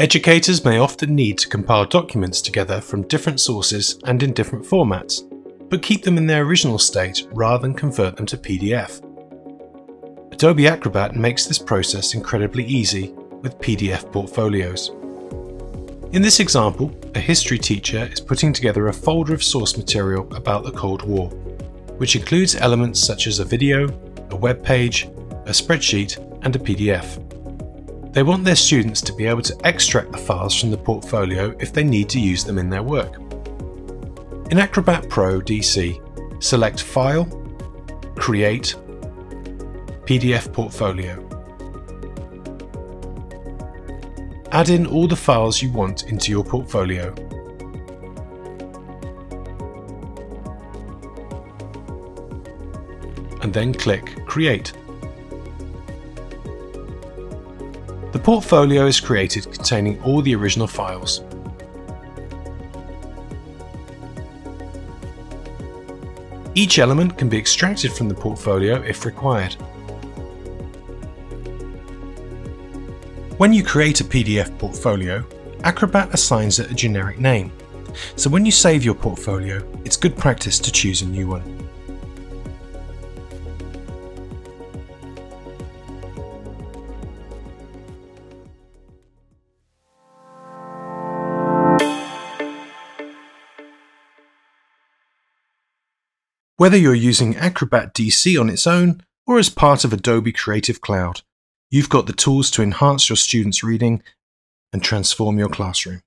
Educators may often need to compile documents together from different sources and in different formats, but keep them in their original state rather than convert them to PDF. Adobe Acrobat makes this process incredibly easy with PDF portfolios. In this example, a history teacher is putting together a folder of source material about the Cold War, which includes elements such as a video, a web page, a spreadsheet, and a PDF. They want their students to be able to extract the files from the portfolio if they need to use them in their work. In Acrobat Pro DC, select File, Create, PDF Portfolio. Add in all the files you want into your portfolio. And then click Create. The portfolio is created containing all the original files. Each element can be extracted from the portfolio if required. When you create a PDF portfolio, Acrobat assigns it a generic name, so when you save your portfolio, it's good practice to choose a new one. Whether you're using Acrobat DC on its own or as part of Adobe Creative Cloud, you've got the tools to enhance your students' reading and transform your classroom.